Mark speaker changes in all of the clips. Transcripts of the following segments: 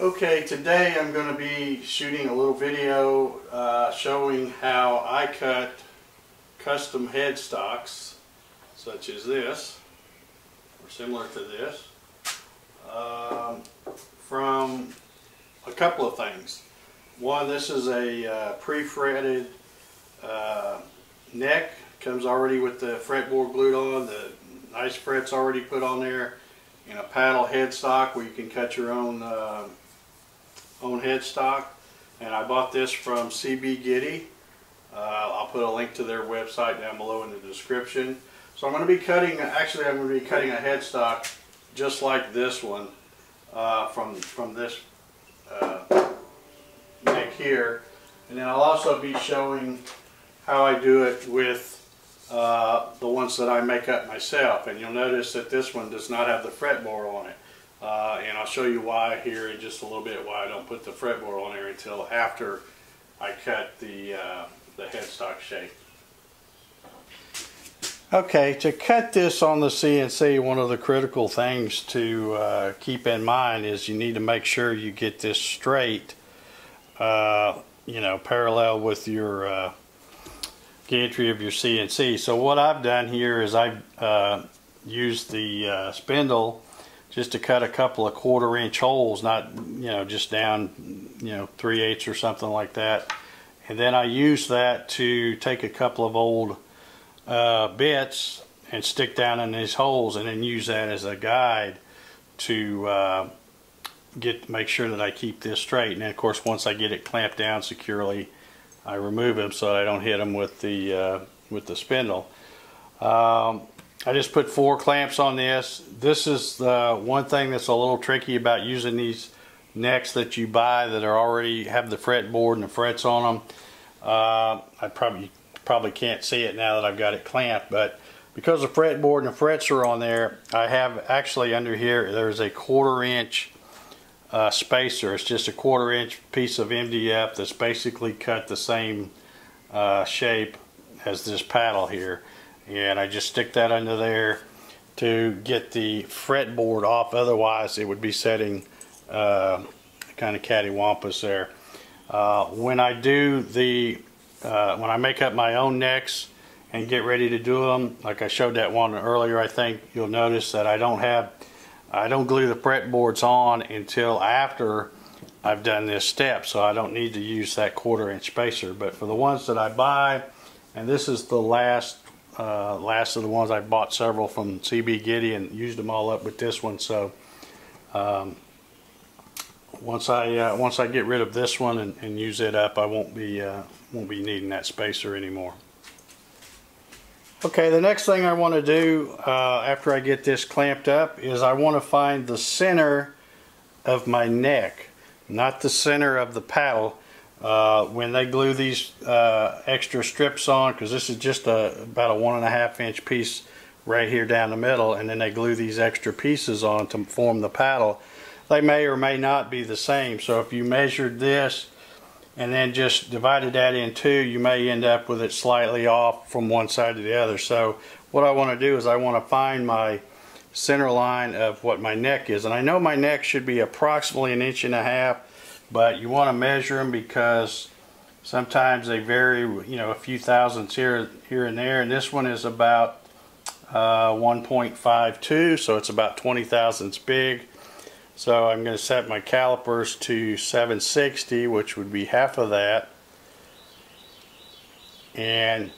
Speaker 1: Okay, today I'm going to be shooting a little video uh, showing how I cut custom headstocks such as this or similar to this um, from a couple of things. One, this is a uh, pre-fretted uh, neck, comes already with the fretboard glued on, the nice frets already put on there, and a paddle headstock where you can cut your own uh, own headstock. And I bought this from CB Gitty. Uh, I'll put a link to their website down below in the description. So I'm going to be cutting, actually I'm going to be cutting a headstock just like this one uh, from, from this uh, neck here. And then I'll also be showing how I do it with uh, the ones that I make up myself. And you'll notice that this one does not have the fretboard on it. Uh, and I'll show you why here in just a little bit, why I don't put the fretboard on there until after I cut the, uh, the headstock shape. Okay, to cut this on the CNC, one of the critical things to uh, keep in mind is you need to make sure you get this straight, uh, you know, parallel with your uh, gantry of your CNC. So what I've done here is I've uh, used the uh, spindle just to cut a couple of quarter inch holes, not, you know, just down, you know, 3 eighths or something like that. And then I use that to take a couple of old uh, bits and stick down in these holes and then use that as a guide to uh, get make sure that I keep this straight. And then of course once I get it clamped down securely, I remove them so I don't hit them with the uh, with the spindle. Um, I just put four clamps on this. This is the one thing that's a little tricky about using these necks that you buy that are already have the fretboard and the frets on them. Uh, I probably probably can't see it now that I've got it clamped, but because the fretboard and the frets are on there, I have actually under here there's a quarter inch uh, spacer. It's just a quarter inch piece of MDF that's basically cut the same uh, shape as this paddle here and I just stick that under there to get the fretboard off otherwise it would be setting uh, kind of cattywampus there. Uh, when I do the uh, when I make up my own necks and get ready to do them like I showed that one earlier I think you'll notice that I don't have I don't glue the fretboards on until after I've done this step so I don't need to use that quarter inch spacer but for the ones that I buy and this is the last uh, last of the ones I bought several from CB Gitty and used them all up with this one. So um, once I uh, once I get rid of this one and, and use it up, I won't be uh, won't be needing that spacer anymore. Okay, the next thing I want to do uh, after I get this clamped up is I want to find the center of my neck, not the center of the paddle uh, when they glue these uh, extra strips on, because this is just a, about a one and a half inch piece right here down the middle, and then they glue these extra pieces on to form the paddle, they may or may not be the same. So if you measured this and then just divided that in two, you may end up with it slightly off from one side to the other. So what I want to do is I want to find my center line of what my neck is. And I know my neck should be approximately an inch and a half but you want to measure them because sometimes they vary you know a few thousandths here here and there. And this one is about uh, 1.52 so it's about 20 thousandths big. So I'm going to set my calipers to 760 which would be half of that. And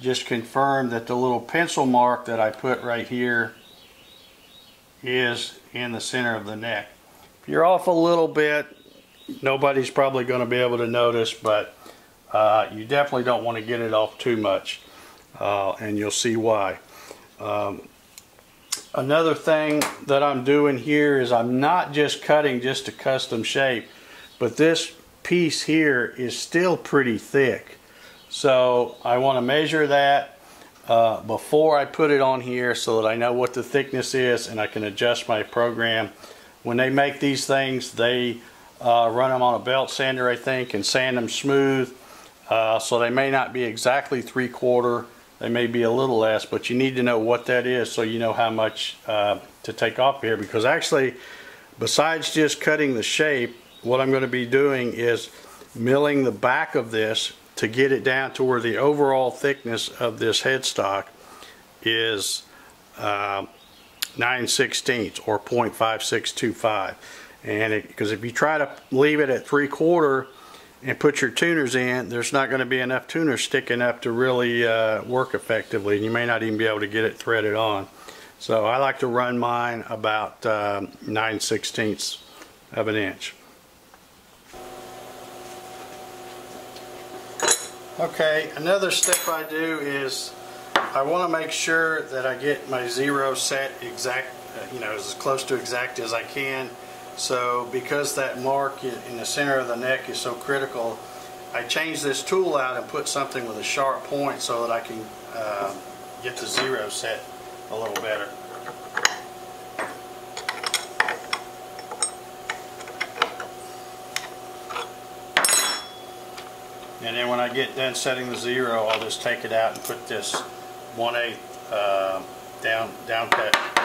Speaker 1: just confirm that the little pencil mark that I put right here is in the center of the neck. If you're off a little bit nobody's probably going to be able to notice, but uh, you definitely don't want to get it off too much, uh, and you'll see why. Um, another thing that I'm doing here is I'm not just cutting just a custom shape, but this piece here is still pretty thick. So I want to measure that uh, before I put it on here so that I know what the thickness is and I can adjust my program. When they make these things, they uh, run them on a belt sander I think and sand them smooth. Uh, so they may not be exactly three quarter they may be a little less but you need to know what that is so you know how much uh, to take off here because actually besides just cutting the shape, what I'm going to be doing is milling the back of this to get it down to where the overall thickness of this headstock is uh, 9 16ths or 0.5625 and because if you try to leave it at 3 quarter and put your tuners in there's not going to be enough tuners sticking up to really uh, work effectively and you may not even be able to get it threaded on so I like to run mine about uh, 9 16ths of an inch okay another step I do is I want to make sure that I get my zero set exact, uh, you know, as close to exact as I can. So because that mark in the center of the neck is so critical, I change this tool out and put something with a sharp point so that I can uh, get the zero set a little better. And then when I get done setting the zero, I'll just take it out and put this 1 8 uh, down, down cut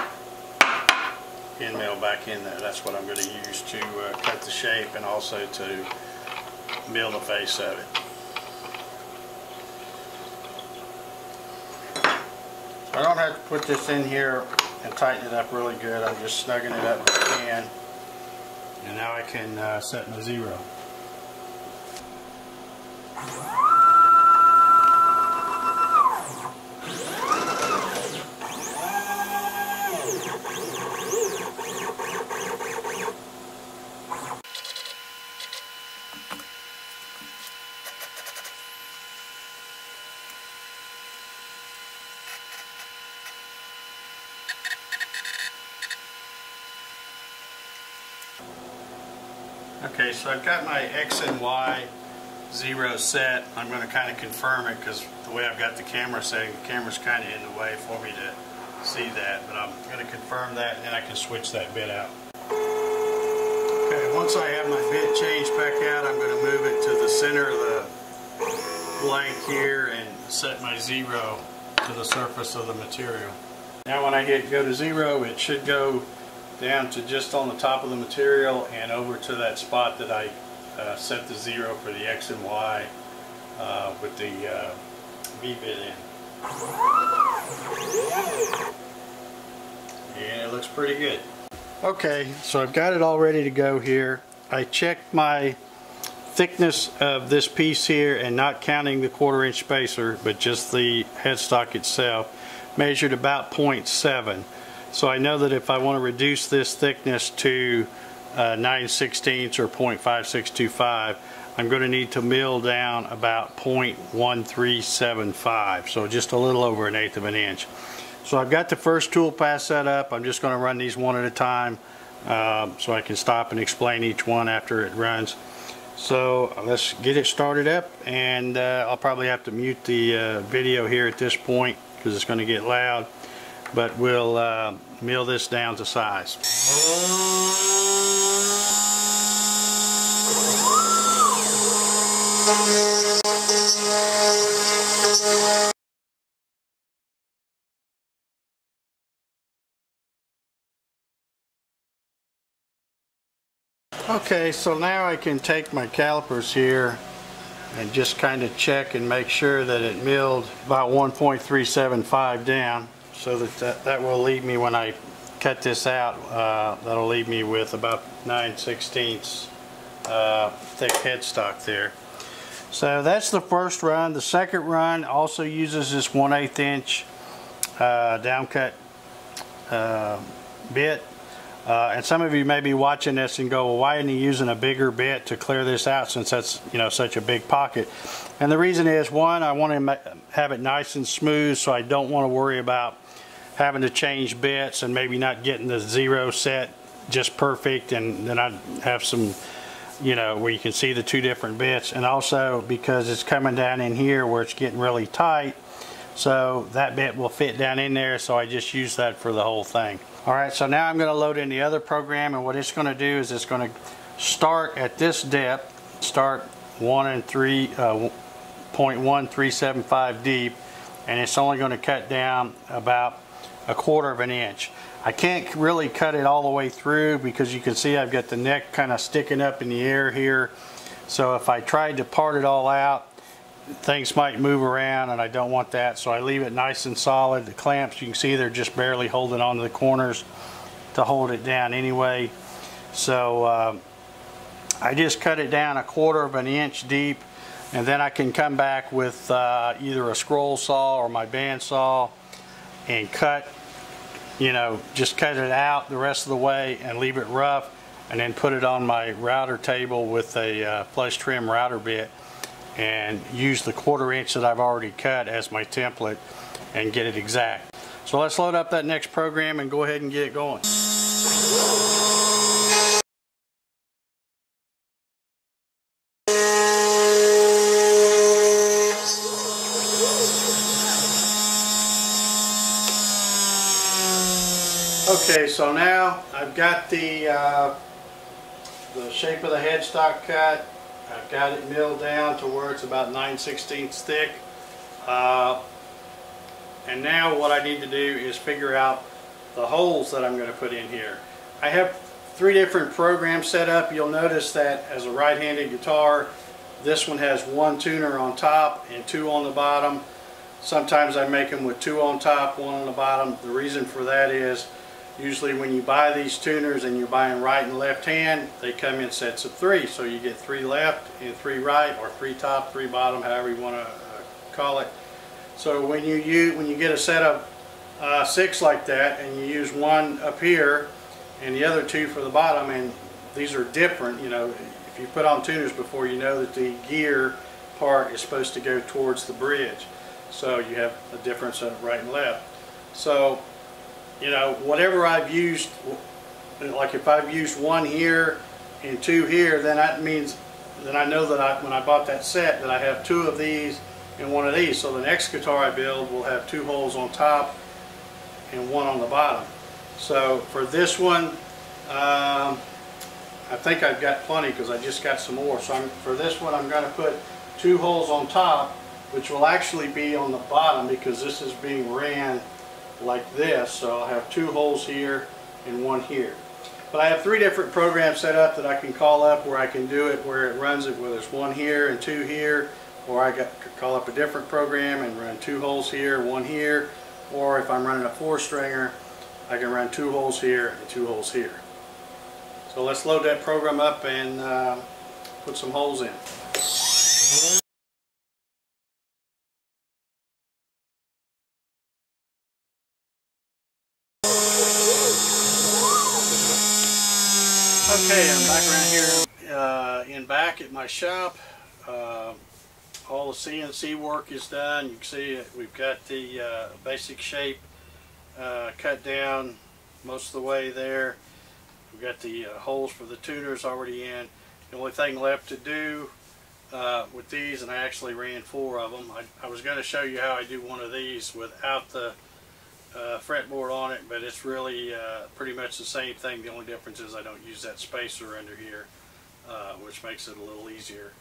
Speaker 1: pin mill back in there. That's what I'm going to use to uh, cut the shape and also to mill the face of it. So I don't have to put this in here and tighten it up really good. I'm just snugging it up. And now I can uh, set my zero. Okay, so I've got my X and Y zero set. I'm going to kind of confirm it because the way I've got the camera setting, the camera's kind of in the way for me to see that. But I'm going to confirm that and then I can switch that bit out. Okay, once I have my bit changed back out, I'm going to move it to the center of the blank here and set my zero to the surface of the material. Now when I hit go to zero, it should go down to just on the top of the material and over to that spot that I uh, set the zero for the X and Y uh, with the uh, V-bit in. And it looks pretty good. Okay, so I've got it all ready to go here. I checked my thickness of this piece here and not counting the quarter inch spacer but just the headstock itself measured about 0.7 so I know that if I want to reduce this thickness to uh, 9 16ths or 0.5625, I'm going to need to mill down about 0.1375, so just a little over an eighth of an inch. So I've got the first tool pass set up. I'm just going to run these one at a time um, so I can stop and explain each one after it runs. So let's get it started up and uh, I'll probably have to mute the uh, video here at this point because it's going to get loud but we'll uh, mill this down to size. Okay, so now I can take my calipers here and just kind of check and make sure that it milled about 1.375 down so that, that that will leave me when I cut this out uh, that'll leave me with about 9 sixteenths uh, thick headstock there. So that's the first run. The second run also uses this 1 8 inch uh, down cut uh, bit. Uh, and some of you may be watching this and go, well, why isn't he using a bigger bit to clear this out since that's you know such a big pocket? And the reason is, one, I want to have it nice and smooth, so I don't want to worry about having to change bits and maybe not getting the zero set just perfect and then I'd have some you know where you can see the two different bits. And also because it's coming down in here where it's getting really tight so that bit will fit down in there. So I just use that for the whole thing. Alright so now I'm going to load in the other program and what it's going to do is it's going to start at this depth start 1 and 3 uh, 0.1375 deep and it's only going to cut down about a quarter of an inch. I can't really cut it all the way through because you can see I've got the neck kind of sticking up in the air here. So if I tried to part it all out, things might move around and I don't want that. So I leave it nice and solid. The clamps, you can see they're just barely holding on to the corners to hold it down anyway. So uh, I just cut it down a quarter of an inch deep and then I can come back with uh, either a scroll saw or my bandsaw and cut, you know, just cut it out the rest of the way and leave it rough and then put it on my router table with a uh, flush trim router bit and use the quarter inch that I've already cut as my template and get it exact. So let's load up that next program and go ahead and get it going. Okay, so now I've got the uh, the shape of the headstock cut. I've got it milled down to where it's about 9 16 thick. Uh, and now what I need to do is figure out the holes that I'm going to put in here. I have three different programs set up. You'll notice that as a right-handed guitar, this one has one tuner on top and two on the bottom. Sometimes I make them with two on top, one on the bottom. The reason for that is Usually when you buy these tuners and you're buying right and left hand, they come in sets of three. So you get three left and three right or three top, three bottom, however you want to uh, call it. So when you use, when you get a set of uh, six like that and you use one up here and the other two for the bottom and these are different, you know, if you put on tuners before you know that the gear part is supposed to go towards the bridge. So you have a difference of right and left. So you know, whatever I've used, like if I've used one here and two here, then that means, then I know that I, when I bought that set, that I have two of these and one of these. So the next guitar I build will have two holes on top and one on the bottom. So for this one, um, I think I've got plenty because I just got some more. So I'm, for this one, I'm going to put two holes on top, which will actually be on the bottom because this is being ran like this. So I'll have two holes here and one here. But I have three different programs set up that I can call up where I can do it where it runs it whether it's one here and two here or I got, call up a different program and run two holes here, one here or if I'm running a four stringer I can run two holes here and two holes here. So let's load that program up and uh, put some holes in. Okay, I'm back around here uh, in back at my shop. Uh, all the CNC work is done. You can see we've got the uh, basic shape uh, cut down most of the way there. We've got the uh, holes for the tuners already in. The only thing left to do uh, with these, and I actually ran four of them. I, I was going to show you how I do one of these without the uh, fretboard on it, but it's really uh, pretty much the same thing. The only difference is I don't use that spacer under here, uh, which makes it a little easier.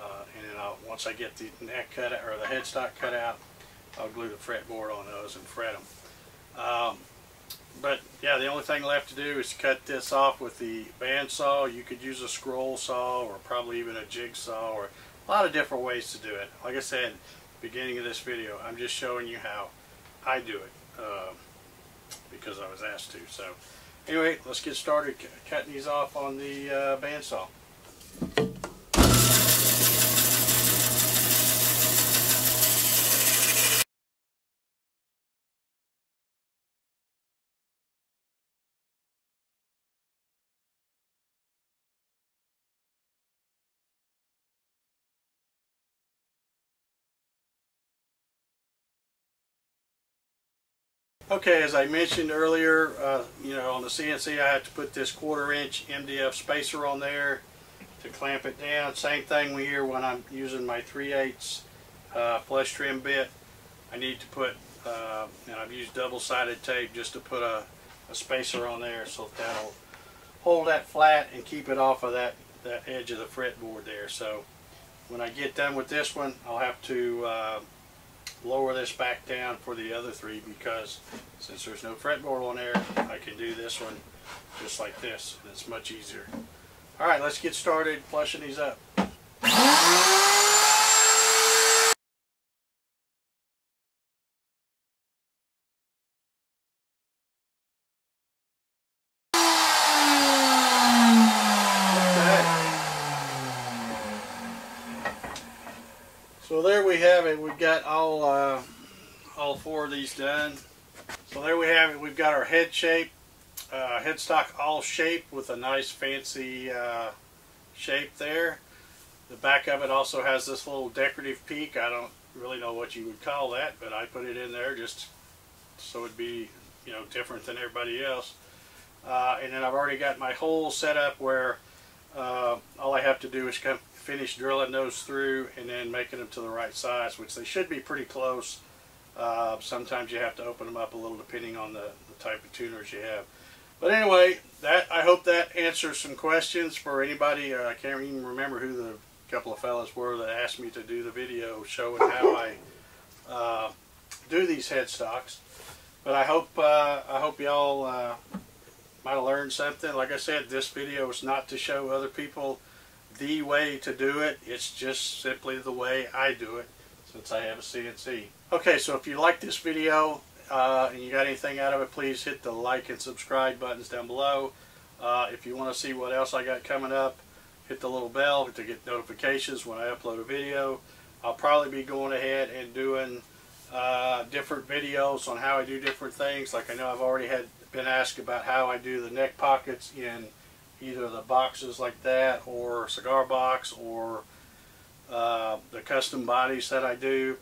Speaker 1: Uh, and then I'll, once I get the neck cut out, or the headstock cut out, I'll glue the fretboard on those and fret them. Um, but yeah, the only thing left to do is cut this off with the bandsaw. You could use a scroll saw or probably even a jigsaw or a lot of different ways to do it. Like I said, beginning of this video, I'm just showing you how I do it uh, because I was asked to. So anyway, let's get started cutting these off on the uh, bandsaw. Okay, as I mentioned earlier, uh, you know, on the CNC I have to put this quarter inch MDF spacer on there to clamp it down. Same thing here when I'm using my 3 8 uh, flush trim bit. I need to put, uh, and I've used double-sided tape just to put a, a spacer on there so that'll hold that flat and keep it off of that, that edge of the fretboard there. So when I get done with this one, I'll have to uh, lower this back down for the other three because since there's no fretboard on there, I can do this one just like this. It's much easier. All right, let's get started flushing these up. So there we have it. We've got all uh, all four of these done. So there we have it. We've got our head shape, uh, headstock all shaped with a nice fancy uh, shape there. The back of it also has this little decorative peak. I don't really know what you would call that, but I put it in there just so it'd be you know different than everybody else. Uh, and then I've already got my hole set up where uh, all I have to do is come finish drilling those through and then making them to the right size, which they should be pretty close. Uh, sometimes you have to open them up a little depending on the, the type of tuners you have. But anyway, that I hope that answers some questions for anybody. Uh, I can't even remember who the couple of fellas were that asked me to do the video showing how I uh, do these headstocks. But I hope uh, I hope y'all uh, might have learned something. Like I said, this video is not to show other people the way to do it. It's just simply the way I do it since I have a CNC. Okay, so if you like this video uh, and you got anything out of it, please hit the like and subscribe buttons down below. Uh, if you want to see what else I got coming up, hit the little bell to get notifications when I upload a video. I'll probably be going ahead and doing uh, different videos on how I do different things. Like I know I've already had been asked about how I do the neck pockets in either the boxes like that or cigar box or uh, the custom bodies that I do.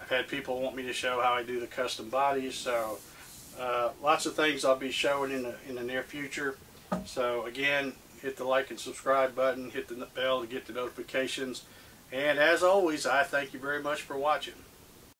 Speaker 1: I've had people want me to show how I do the custom bodies so uh, lots of things I'll be showing in the, in the near future. So again hit the like and subscribe button, hit the bell to get the notifications and as always I thank you very much for watching.